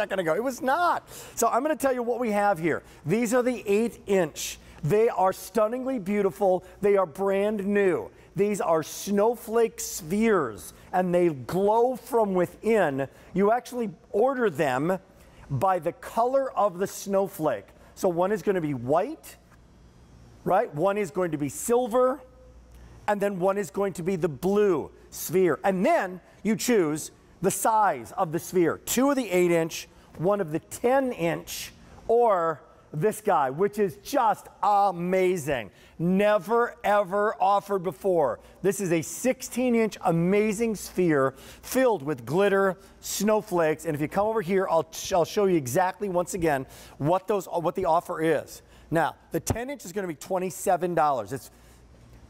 second ago. It was not. So I'm going to tell you what we have here. These are the 8 inch. They are stunningly beautiful. They are brand new. These are snowflake spheres and they glow from within. You actually order them by the color of the snowflake. So one is going to be white, right? One is going to be silver, and then one is going to be the blue sphere. And then you choose the size of the sphere two of the 8 inch, one of the 10 inch, or this guy, which is just amazing. Never ever offered before. This is a 16 inch amazing sphere filled with glitter, snowflakes. And if you come over here, I'll, I'll show you exactly once again what those what the offer is. Now, the 10 inch is going to be $27. It's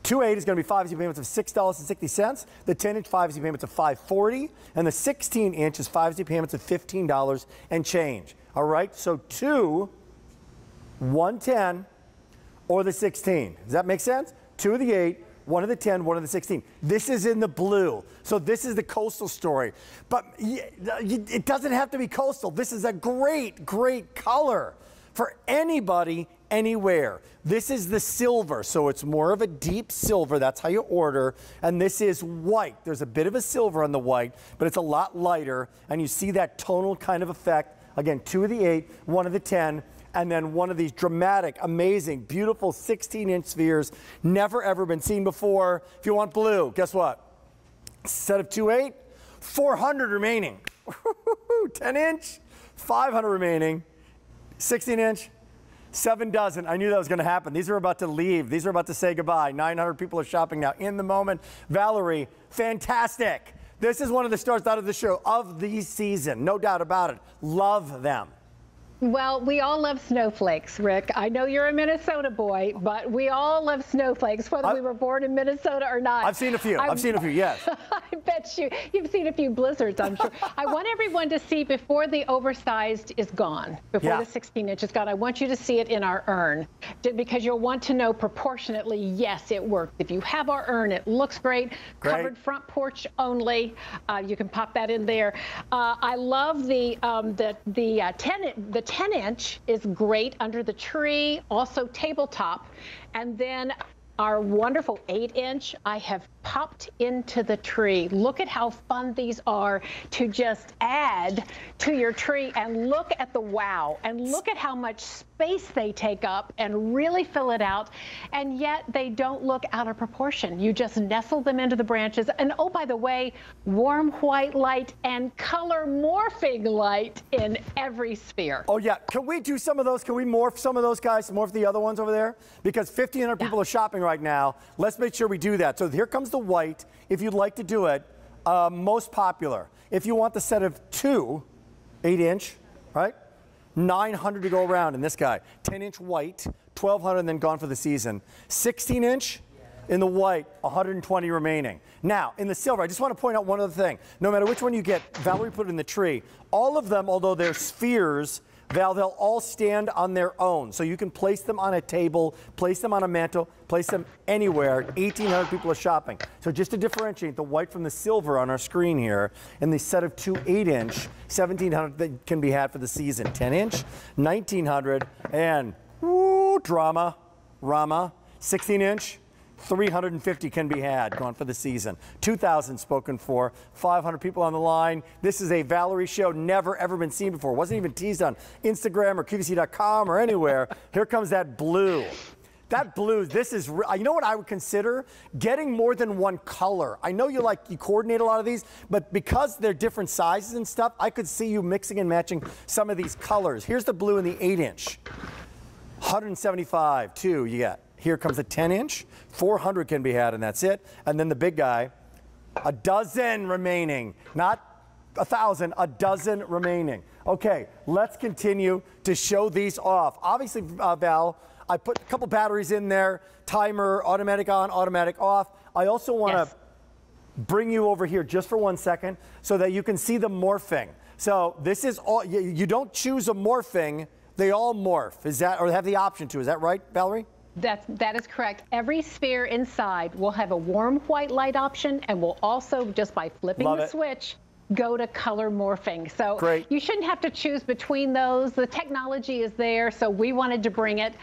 2.8 is going to be five easy payments of $6.60. The 10 inch five easy payments of $5.40. And the 16 inch is five easy payments of $15 and change. All right, so two 110 or the 16. Does that make sense? Two of the eight, one of the 10, one of the 16. This is in the blue. So this is the coastal story. But it doesn't have to be coastal. This is a great, great color for anybody, anywhere. This is the silver, so it's more of a deep silver. That's how you order. And this is white. There's a bit of a silver on the white, but it's a lot lighter. And you see that tonal kind of effect. Again, two of the eight, one of the 10, and then one of these dramatic, amazing, beautiful 16-inch spheres, never ever been seen before. If you want blue, guess what? Set of two eight, 400 remaining. 10 inch, 500 remaining. 16 inch, seven dozen. I knew that was going to happen. These are about to leave. These are about to say goodbye. 900 people are shopping now in the moment. Valerie, fantastic. This is one of the stars out of the show of the season, no doubt about it. Love them. Well, we all love snowflakes, Rick. I know you're a Minnesota boy, but we all love snowflakes, whether I, we were born in Minnesota or not. I've seen a few. i have seen a few, yes. I bet you. You've seen a few blizzards, I'm sure. I want everyone to see before the oversized is gone, before yeah. the 16 inch is gone, I want you to see it in our urn because you'll want to know proportionately, yes, it worked. If you have our urn, it looks great. great. Covered front porch only. Uh, you can pop that in there. Uh, I love the um, the the uh, 10 the 10 inch is great under the tree, also tabletop. And then our wonderful 8 inch, I have popped into the tree. Look at how fun these are to just add to your tree and look at the wow and look at how much space they take up and really fill it out. And yet they don't look out of proportion. You just nestle them into the branches. And oh, by the way, warm white light and color morphing light in every sphere. Oh, yeah. Can we do some of those? Can we morph some of those guys, morph the other ones over there? Because 1,500 people are shopping right now. Let's make sure we do that. So here comes the white, if you'd like to do it, uh, most popular. If you want the set of two, 8 inch, right? 900 to go around in this guy. 10 inch white, 1200 and then gone for the season. 16 inch in the white, 120 remaining. Now, in the silver, I just want to point out one other thing. No matter which one you get, Valerie put it in the tree, all of them, although they're spheres, Val, they'll all stand on their own. So you can place them on a table, place them on a mantle, place them anywhere. 1,800 people are shopping. So just to differentiate the white from the silver on our screen here, in the set of two 8-inch, 1,700 that can be had for the season. 10-inch, 1,900, and woo, drama, Rama, 16-inch, 350 can be had going for the season. 2,000 spoken for, 500 people on the line. This is a Valerie show never ever been seen before. Wasn't even teased on Instagram or QVC.com or anywhere. Here comes that blue. That blue, this is, you know what I would consider? Getting more than one color. I know you like, you coordinate a lot of these, but because they're different sizes and stuff, I could see you mixing and matching some of these colors. Here's the blue in the 8 inch. 175, two you get. Here comes a 10 inch, 400 can be had, and that's it. And then the big guy, a dozen remaining, not a thousand, a dozen remaining. Okay, let's continue to show these off. Obviously, uh, Val, I put a couple batteries in there, timer, automatic on, automatic off. I also want to yes. bring you over here just for one second so that you can see the morphing. So this is all, you, you don't choose a morphing, they all morph. Is that, or have the option to, is that right, Valerie? That's, that is correct. Every sphere inside will have a warm white light option and will also, just by flipping Love the it. switch, go to color morphing. So Great. you shouldn't have to choose between those. The technology is there, so we wanted to bring it.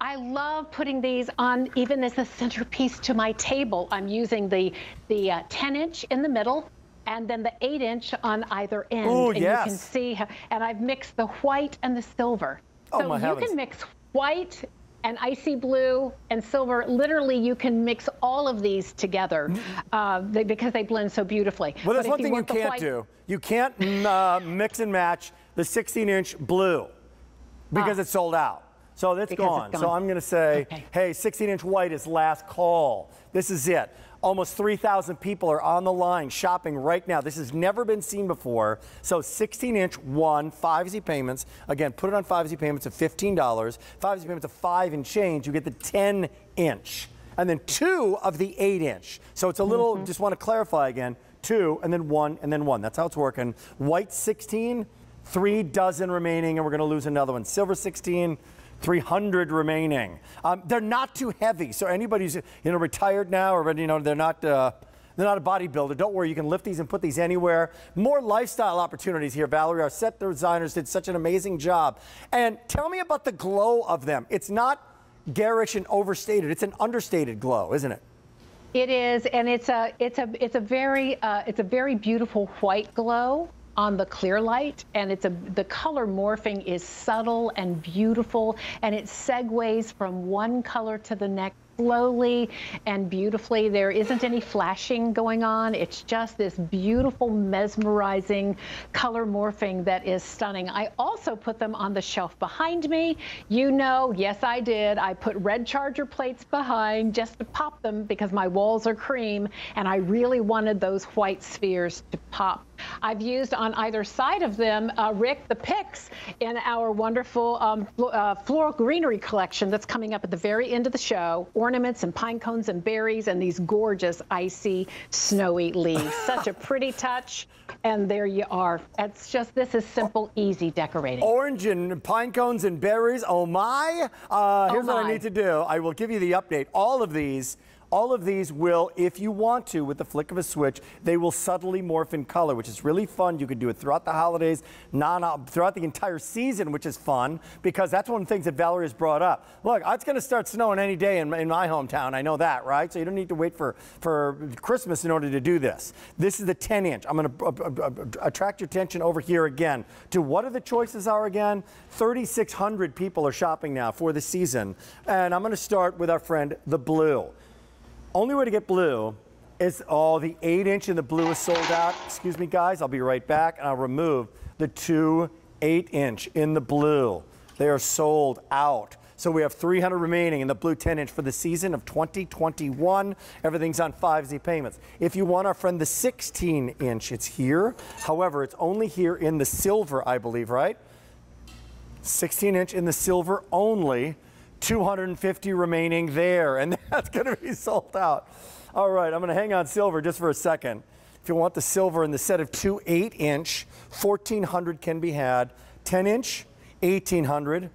I love putting these on even as a centerpiece to my table. I'm using the, the uh, 10 inch in the middle and then the eight inch on either end. Ooh, and yes. you can see, how, and I've mixed the white and the silver. Oh, so you heavens. can mix white and icy blue and silver. Literally, you can mix all of these together uh, they, because they blend so beautifully. Well, there's But one thing you want the can't white- do. You can't uh, mix and match the 16-inch blue because it's sold out. So that's. Because gone. So. I'm going to say, Okay. hey, 16-inch white is last call. This is it. Almost 3,000 people are on the line shopping right now. This has never been seen before. So 16-inch one, five Z payments. Again, put it on five Z payments of $15. Five Z payments of five and change. You get the 10-inch, and then two of the eight-inch. So it's a little. Mm-hmm. Just want to clarify again. Two, and then one, and then one. That's how it's working. White 16, three dozen remaining, and we're going to lose another one. Silver 16. 300 remaining. Um, they're not too heavy, so anybody who's you know retired now, or you know they're not uh, they're not a bodybuilder. Don't worry, you can lift these and put these anywhere. More lifestyle opportunities here, Valerie. Our set designers did such an amazing job. And tell me about the glow of them. It's not garish and overstated. It's an understated glow, isn't it? It is, and it's a it's a it's a very uh, it's a very beautiful white glow on the clear light, and it's a the color morphing is subtle and beautiful, and it segues from one color to the next slowly and beautifully. There isn't any flashing going on. It's just this beautiful, mesmerizing color morphing that is stunning. I also put them on the shelf behind me. You know, yes, I did. I put red charger plates behind just to pop them because my walls are cream and I really wanted those white spheres to pop. I've used on either side of them, uh, Rick, the picks in our wonderful um, uh, floral greenery collection that's coming up at the very end of the show. Ornaments and pine cones and berries and these gorgeous icy snowy leaves. Such a pretty touch. And there you are. It's just, this is simple, easy decorating. Orange and pine cones and berries. Oh my! Uh, here's what I need to do. I will give you the update. All of these. All of these will, if you want to, with the flick of a switch, they will subtly morph in color, which is really fun. You can do it throughout the holidays, non throughout the entire season, which is fun because that's one of the things that Valerie has brought up. Look, it's going to start snowing any day in, in my hometown. I know that, right? So you don't need to wait for, for Christmas in order to do this. This is the 10 inch. I'm going to uh, uh, uh, attract your attention over here again to what are the choices are again. 3,600 people are shopping now for the season. And I'm going to start with our friend, the blue. Only way to get blue is, oh, the 8 inch in the blue is sold out. Excuse me, guys, I'll be right back. And I'll remove the two 8 inch in the blue. They are sold out. So we have 300 remaining in the blue 10 inch for the season of 2021. Everything's on 5Z payments. If you want our friend the 16 inch, it's here. However, it's only here in the silver, I believe, right? 16 inch in the silver only. 250 remaining there, and that's going to be sold out. All right, I'm going to hang on silver just for a second. If you want the silver in the set of two 8 inch, 1400 can be had. 10 inch, 1800.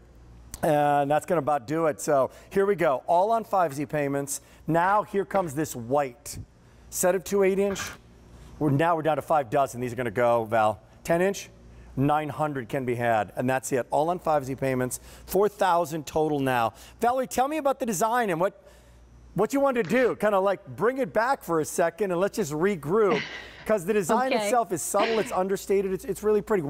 And that's going to about do it. So here we go. All on 5Z payments. Now here comes this white. Set of two 8 inch. We're, now we're down to five dozen. These are going to go, Val. 10 inch, 900 can be had, and that's it. All on 5Z payments, 4,000 total now. Valerie, tell me about the design and what what you want to do. Kind of like bring it back for a second and let's just regroup, because the design Okay. itself is subtle, it's understated, it's, it's really pretty.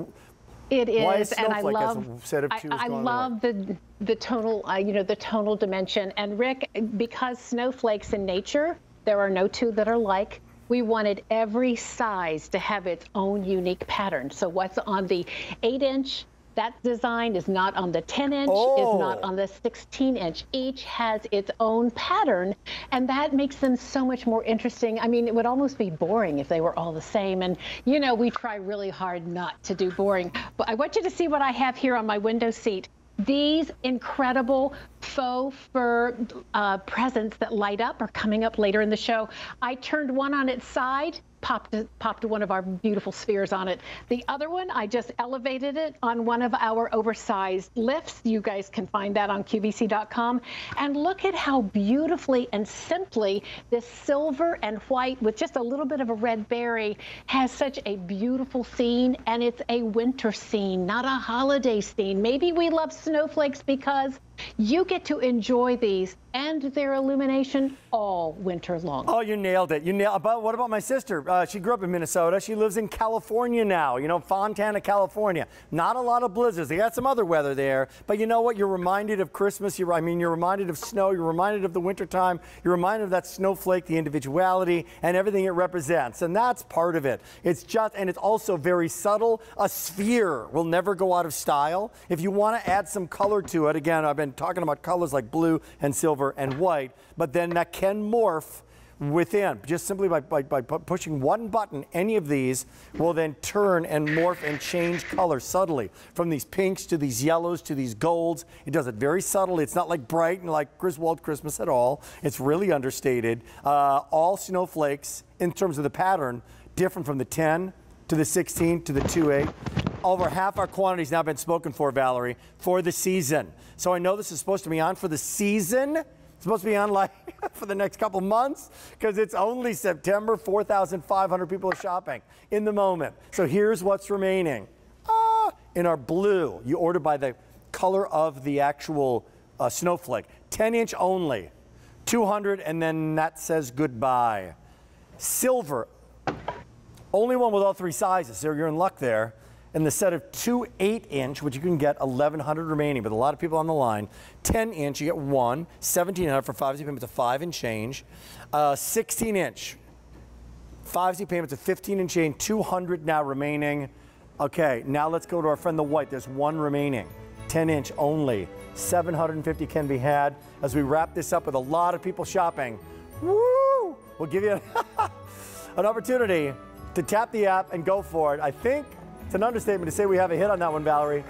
It is, and I love. set of I, I love the the tonal, uh, you know, the tonal dimension. And Rick, because snowflakes in nature, there are no two that are like. We wanted every size to have its own unique pattern. So what's on the eight inch? That design is not on the 10 inch, oh. is not Oh. on the 16 inch. Each has its own pattern, and that makes them so much more interesting. I mean, it would almost be boring if they were all the same. And, you know, we try really hard not to do boring. But I want you to see what I have here on my window seat. These incredible faux fur uh, presents that light up are coming up later in the show. I turned one on its side, popped popped one of our beautiful spheres on it. The other one, I just elevated it on one of our oversized lifts. You guys can find that on QVC.com. And look at how beautifully and simply this silver and white with just a little bit of a red berry has such a beautiful scene. And it's a winter scene, not a holiday scene. Maybe we love snowflakes because you get to enjoy these and their illumination all winter long. Oh, you nailed it. You nailed. But what about my sister? Uh, she grew up in Minnesota. She lives in California now. You know, Fontana, California. Not a lot of blizzards. They got some other weather there. But you know what? You're reminded of Christmas. You're, I mean, you're reminded of snow. You're reminded of the wintertime. You're reminded of that snowflake, the individuality, and everything it represents. And that's part of it. It's just, and it's also very subtle. A sphere will never go out of style. If you want to add some color to it, again, I've been talking about colors like blue and silver and white, but then that can morph within. Just simply by, by, by, pushing one button, any of these will then turn and morph and change color subtly from these pinks to these yellows to these golds. It does it very subtly. It's not like bright and like Griswold Christmas at all. It's really understated. Uh, all snowflakes in terms of the pattern different from the 10 to the 16 to the 2.8. Over half our quantity's now been spoken for, Valerie, for the season. So I know this is supposed to be on for the season. It's supposed to be on like for the next couple months because it's only September. 4,500 people are shopping in the moment. So here's what's remaining. Ah, in our blue, you order by the color of the actual uh, snowflake. 10 inch only. 200 and then that says goodbye. Silver, only one with all three sizes, so you're in luck there. And the set of two 8 inch, which you can get 1100 remaining, but a lot of people on the line. 10 inch, you get one, 1700 for 5Z payments of 5 and change. Uh, 16 inch, 5Z payments of 15 and change, 200 now remaining. Okay, now let's go to our friend the white. There's one remaining, 10 inch only. 750 can be had. As we wrap this up with a lot of people shopping, woo! We'll give you an opportunity to tap the app and go for it. I think it's an understatement to say we have a hit on that one, Valerie.